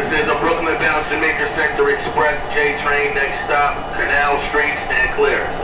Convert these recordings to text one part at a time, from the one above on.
This is a Brooklyn bound Jamaica Center Express J train. Next stop, Canal Street. Stand clear.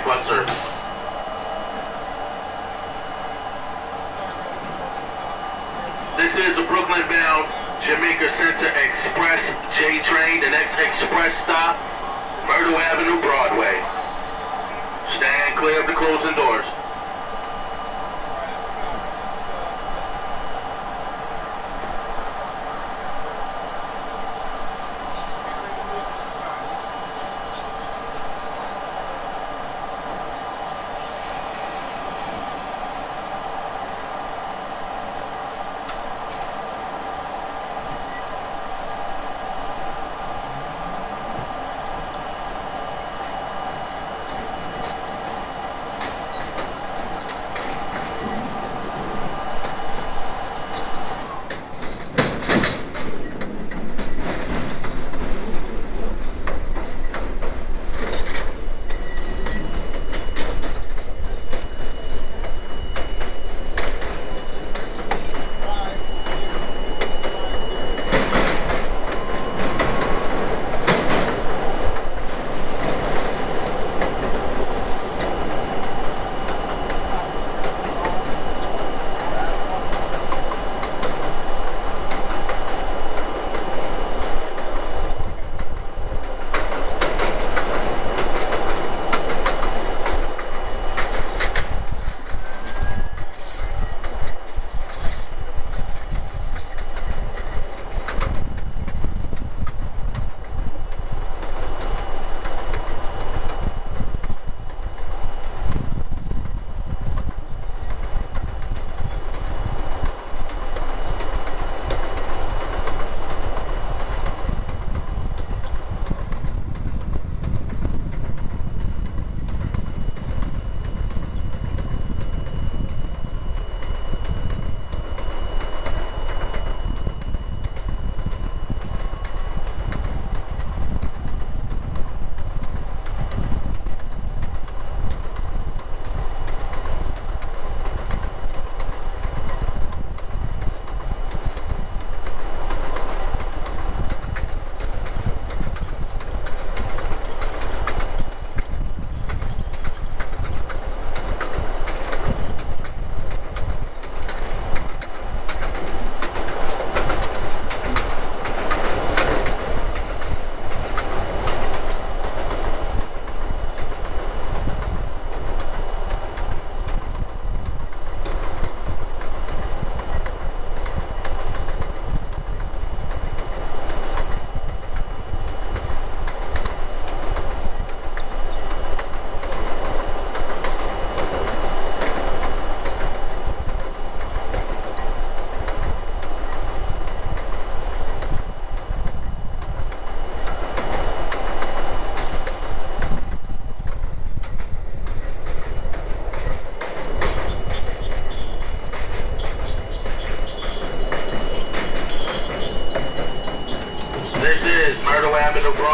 quale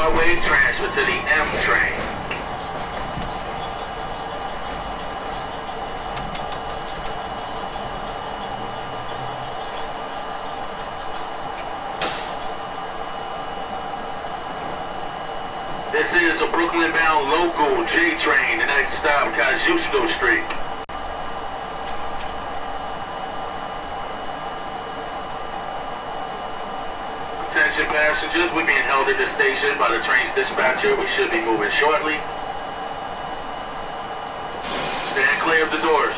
Transfer to the M train. This is a Brooklyn-bound local J train. The next stop, Kosciuszko Street. Passengers, we're being held at the station by the train's dispatcher. We should be moving shortly. Stand clear of the doors.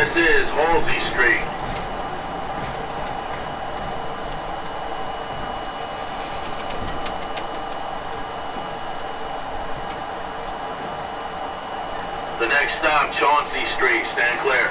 This is Halsey Street. The next stop, Chauncey Street. Stand clear.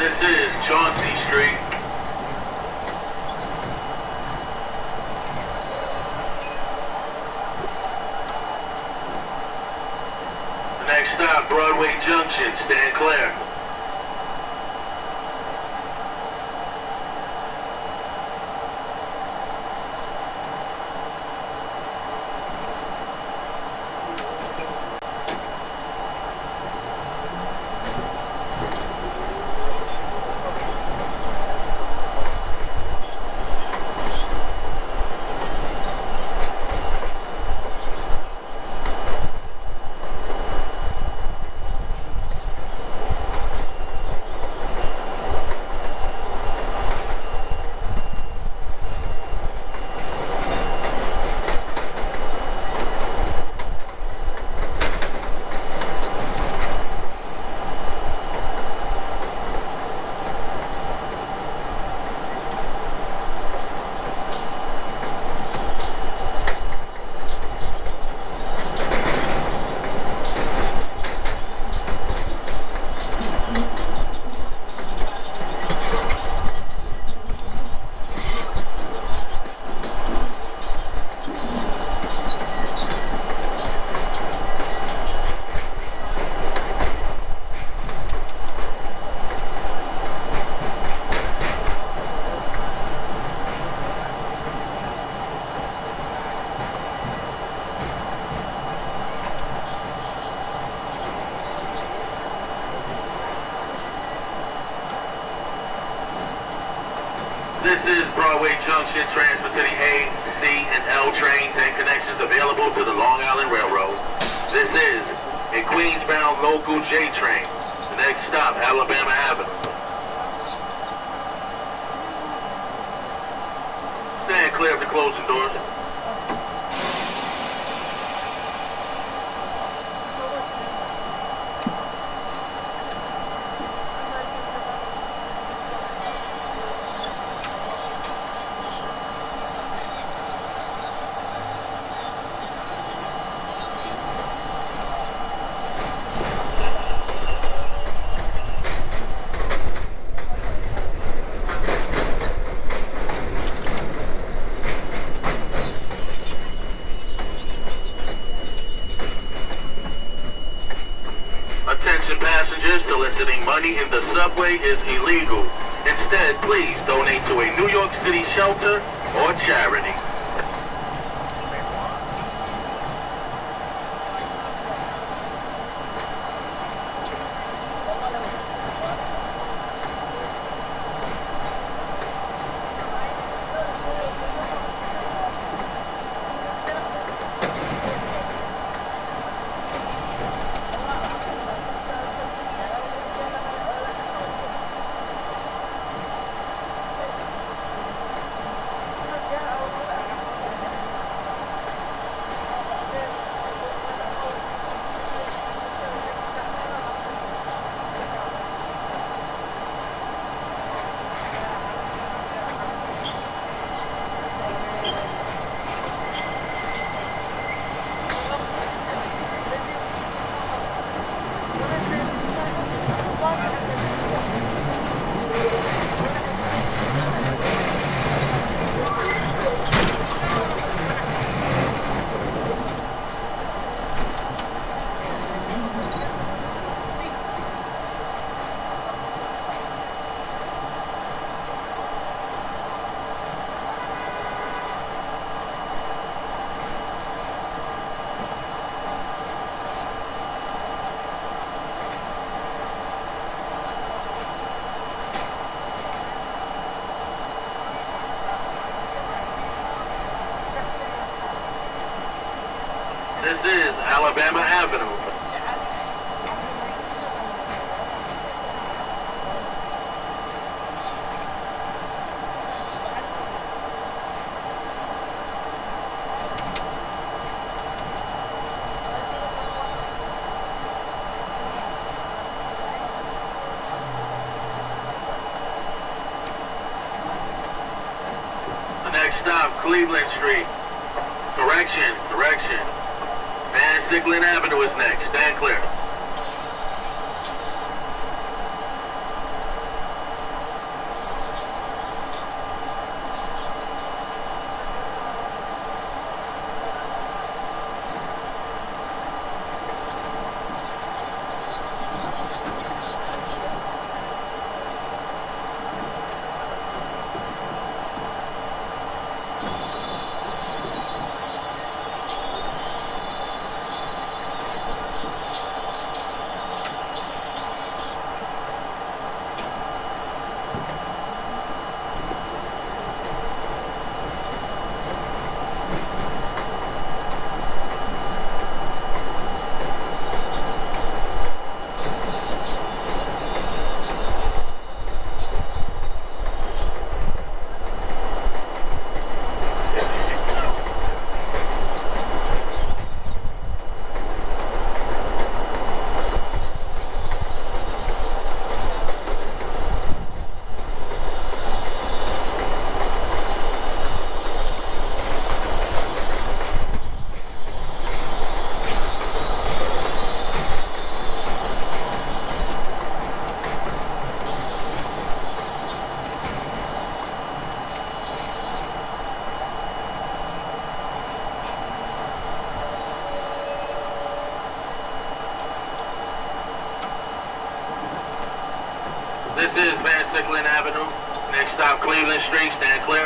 This is Chauncey Street. The next stop, Broadway Junction. Stand clear. This is Broadway Junction. Transfer to the A, C, and L trains and connections available to the Long Island Railroad. This is a Queens-bound local J train. The next stop, Alabama Avenue. Stand clear of the closing doors. Cleveland Stand clear.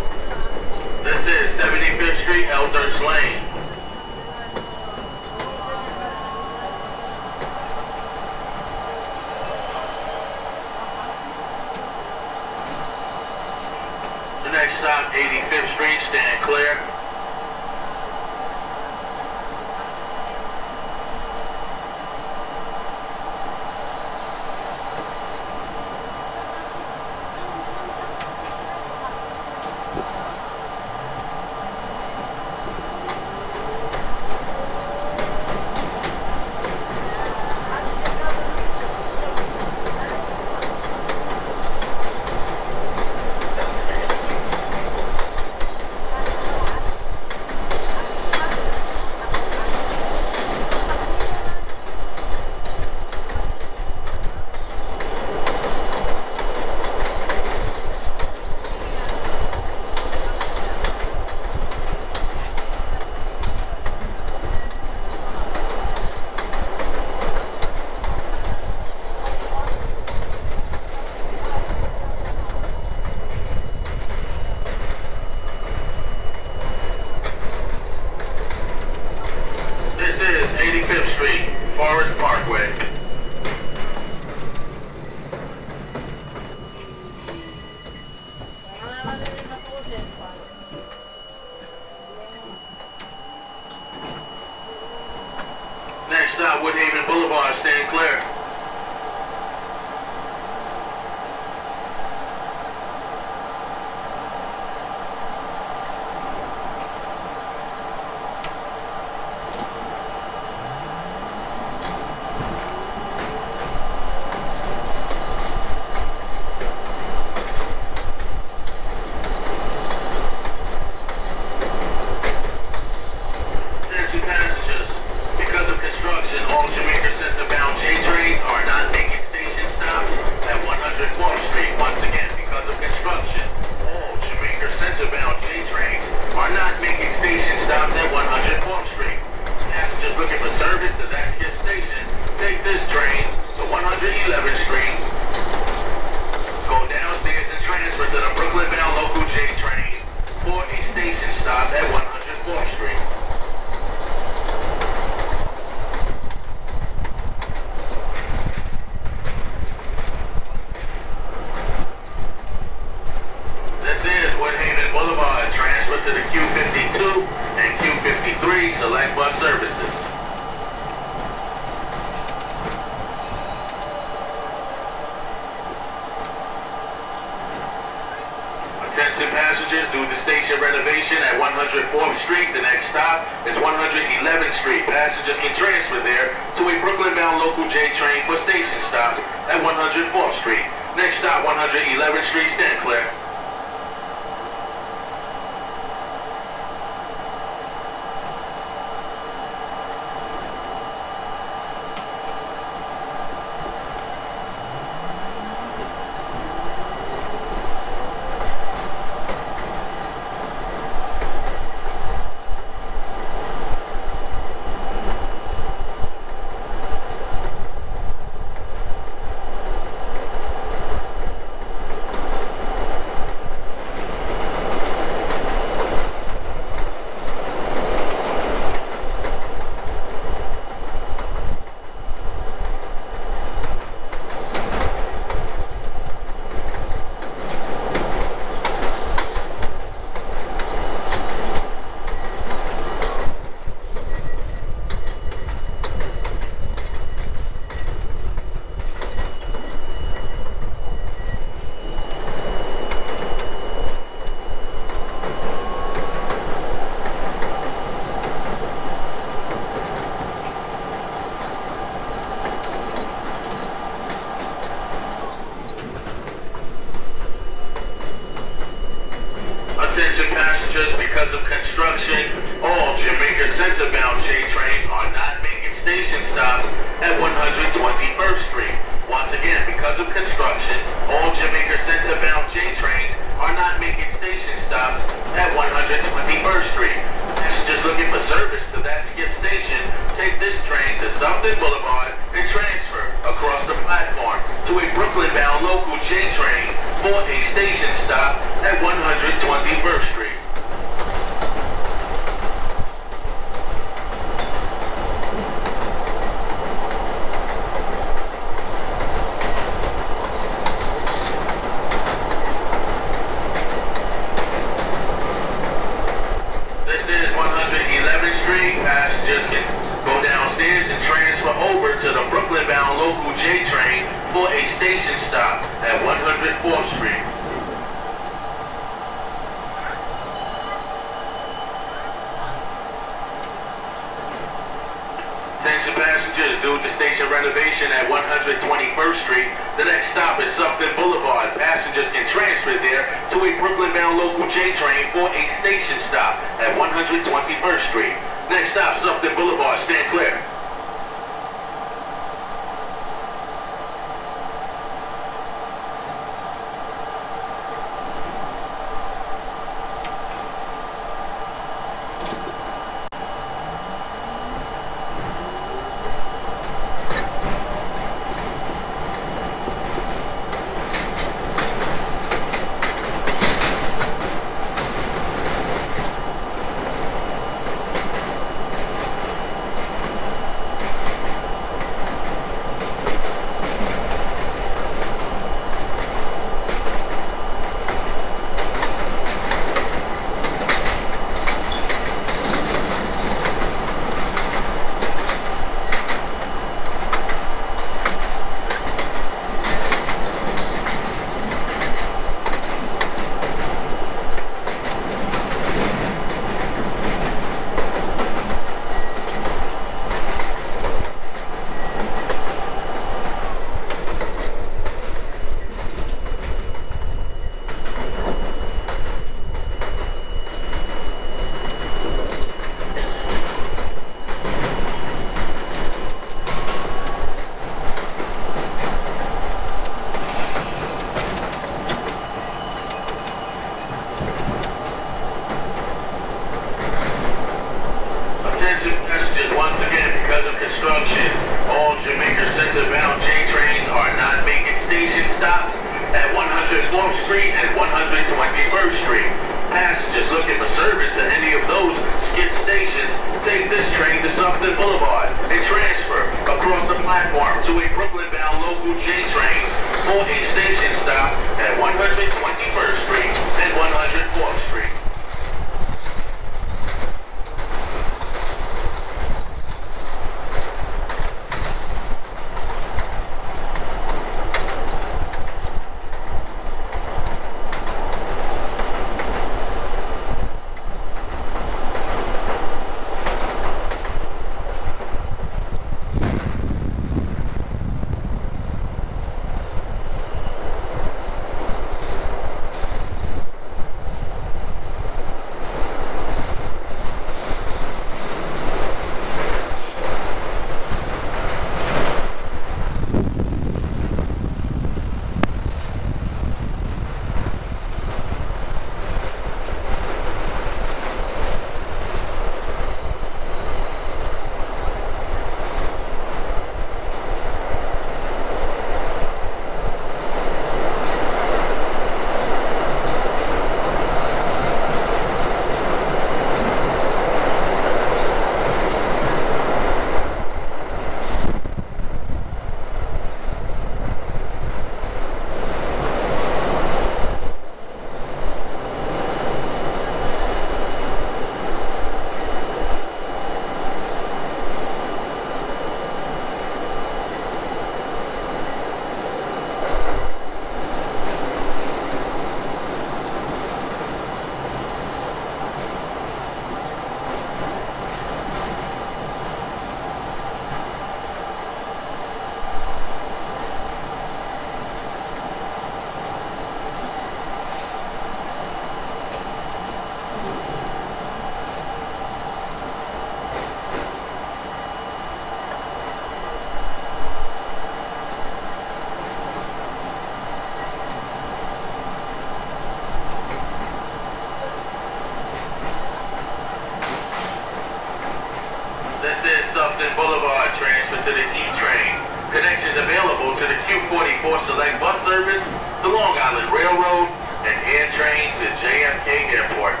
the Long Island Railroad and AirTrain to JFK Airport.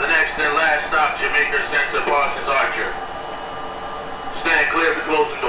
The next and last stop, Jamaica Center, Parsons Archer. Stand clear for closing